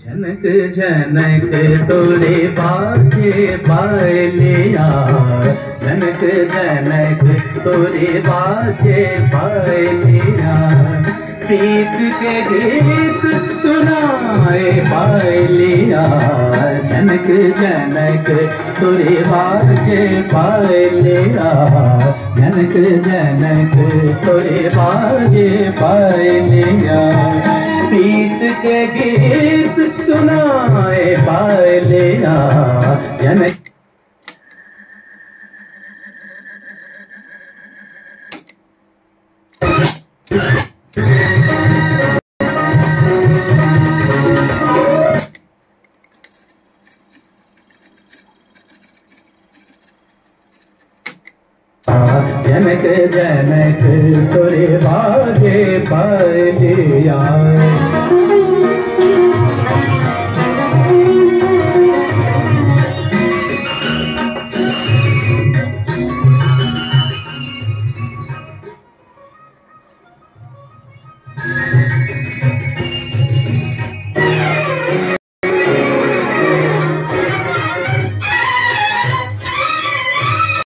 जनक जनक तोरे बाजे पालिया जनक जनक तोरे बाजे पालिया प्रीत के गीत सुनाए पालिया जनक जनक तोरे बाजे पालिया जनक जनक तोरे बाजे पालिया प्रीत के गीत सुनाए पालिया जनक जनक जनक तोरे पालिया